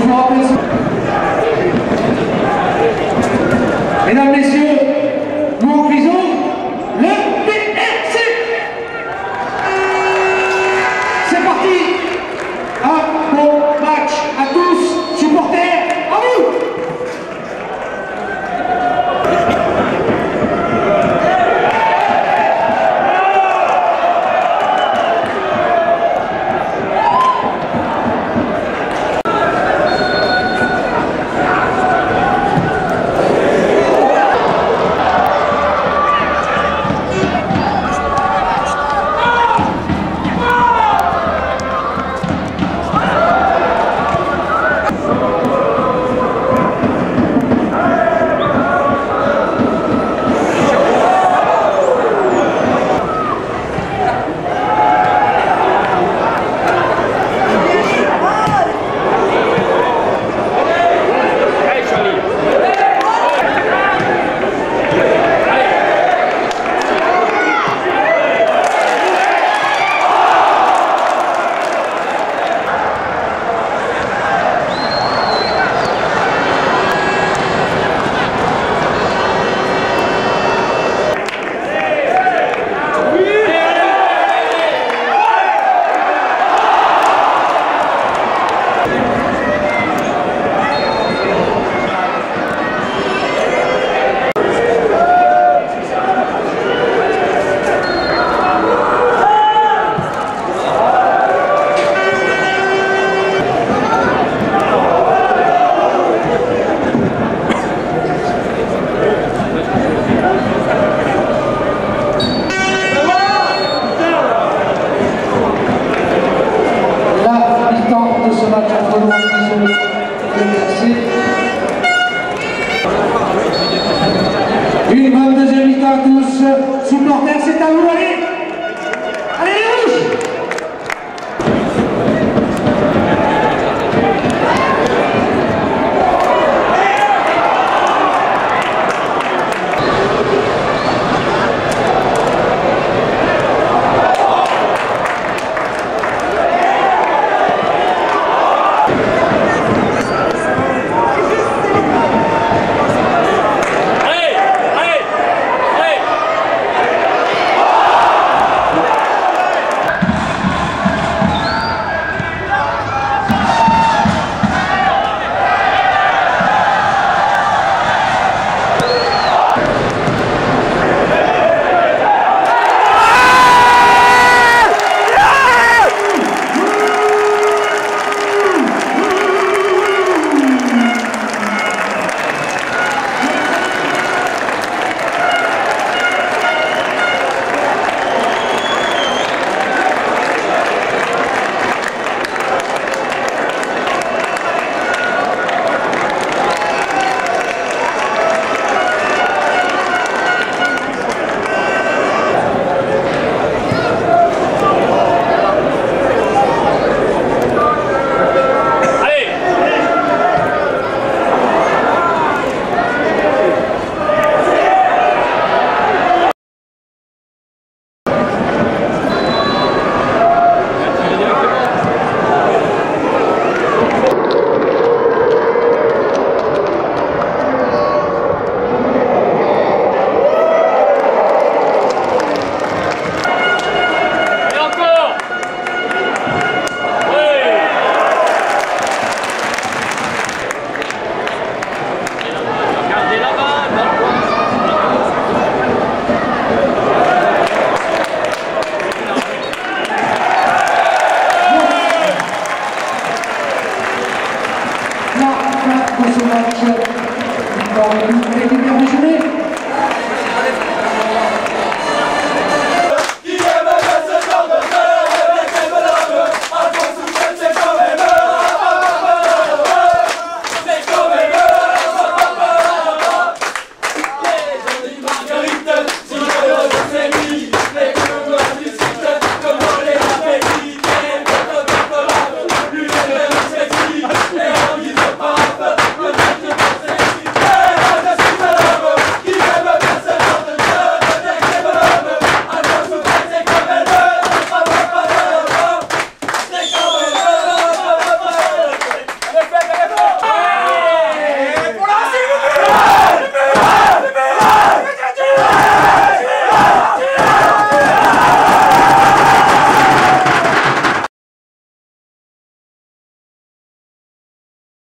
Je vous à tous. Supporters, c'est à vous, allez